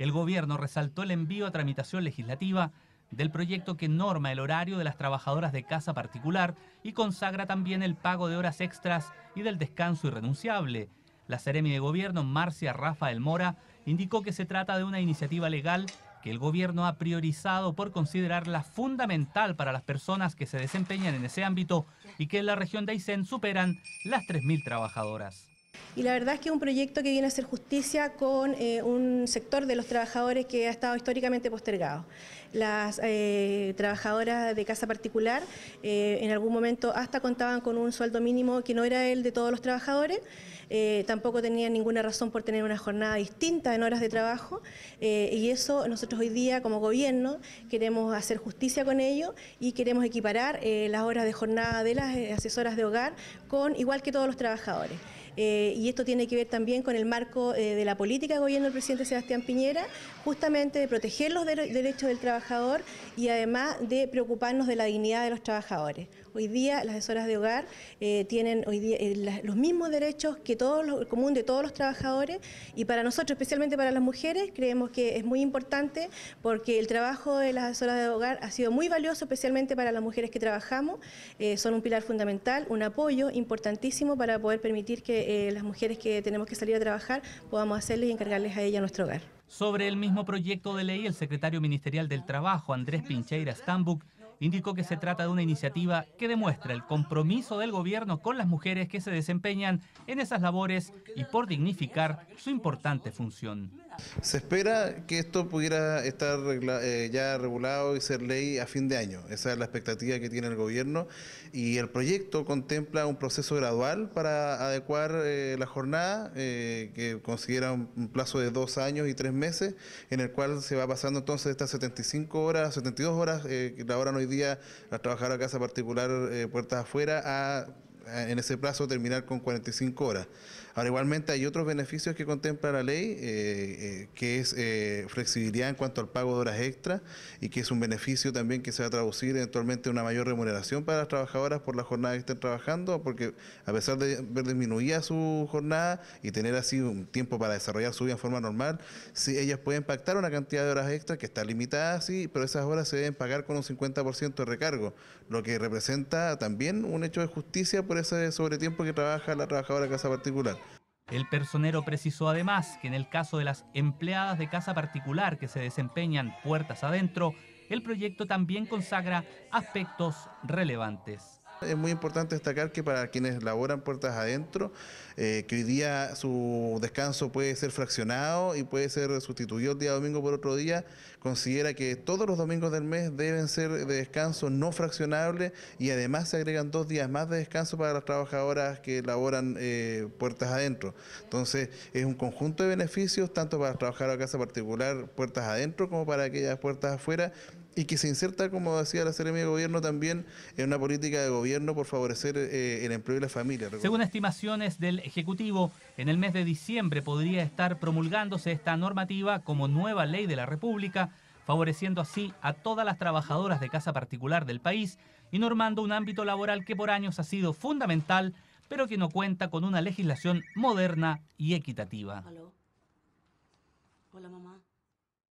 el gobierno resaltó el envío a tramitación legislativa del proyecto que norma el horario de las trabajadoras de casa particular y consagra también el pago de horas extras y del descanso irrenunciable. La Seremi de Gobierno, Marcia Rafael Mora, indicó que se trata de una iniciativa legal que el gobierno ha priorizado por considerarla fundamental para las personas que se desempeñan en ese ámbito y que en la región de Aysén superan las 3.000 trabajadoras. Y la verdad es que es un proyecto que viene a hacer justicia con eh, un sector de los trabajadores que ha estado históricamente postergado. Las eh, trabajadoras de casa particular eh, en algún momento hasta contaban con un sueldo mínimo que no era el de todos los trabajadores, tampoco tenían ninguna razón por tener una jornada distinta en horas de trabajo y eso nosotros hoy día como gobierno queremos hacer justicia con ello y queremos equiparar las horas de jornada de las asesoras de hogar con igual que todos los trabajadores. Eh, y esto tiene que ver también con el marco eh, de la política de gobierno del presidente Sebastián Piñera, justamente de proteger los derechos del trabajador y además de preocuparnos de la dignidad de los trabajadores. Hoy día las asesoras de hogar eh, tienen los mismos derechos que todo el común de todos los trabajadores y para nosotros, especialmente para las mujeres, creemos que es muy importante porque el trabajo de las asesoras de hogar ha sido muy valioso, especialmente para las mujeres que trabajamos, son un pilar fundamental, un apoyo importantísimo para poder permitir que eh, las mujeres que tenemos que salir a trabajar podamos hacerles y encargarles a ella nuestro hogar. Sobre el mismo proyecto de ley, el secretario ministerial del Trabajo, Andrés Pincheira Stambuk, indicó que se trata de una iniciativa que demuestra el compromiso del gobierno con las mujeres que se desempeñan en esas labores y por dignificar su importante función. Se espera que esto pudiera estar eh, ya regulado y ser ley a fin de año. Esa es la expectativa que tiene el gobierno y el proyecto contempla un proceso gradual para adecuar eh, la jornada eh, que considera un plazo de dos años y tres meses en el cual se va pasando entonces estas 75 horas, 72 horas que laboran hoy día las trabajadoras de casa particular puertas afuera a en ese plazo terminar con 45 horas. Ahora, igualmente hay otros beneficios que contempla la ley, eh, eh, que es eh, flexibilidad en cuanto al pago de horas extras y que es un beneficio también que se va a traducir eventualmente en una mayor remuneración para las trabajadoras por la jornada que estén trabajando, porque a pesar de ver disminuida su jornada y tener así un tiempo para desarrollar su vida en forma normal, ellas pueden pactar una cantidad de horas extras que está limitada, sí, pero esas horas se deben pagar con un 50% de recargo, lo que representa también un hecho de justicia por ese sobretiempo que trabaja la trabajadora de casa particular. El personero precisó además que en el caso de las empleadas de casa particular que se desempeñan puertas adentro, el proyecto también consagra aspectos relevantes. Es muy importante destacar que para quienes laboran puertas adentro, eh, que hoy día su descanso puede ser fraccionado y puede ser sustituido el día domingo por otro día, considera que todos los domingos del mes deben ser de descanso no fraccionable y además se agregan dos días más de descanso para las trabajadoras que laboran eh, puertas adentro. Entonces es un conjunto de beneficios tanto para las trabajadoras de casa particular puertas adentro como para aquellas puertas afuera y que se inserta, como decía la Seremia de Gobierno, también en una política de gobierno por favorecer eh, el empleo y la familia. Según estimaciones del Ejecutivo, en el mes de diciembre podría estar promulgándose esta normativa como nueva ley de la República, favoreciendo así a todas las trabajadoras de casa particular del país y normando un ámbito laboral que por años ha sido fundamental, pero que no cuenta con una legislación moderna y equitativa. Hola mamá.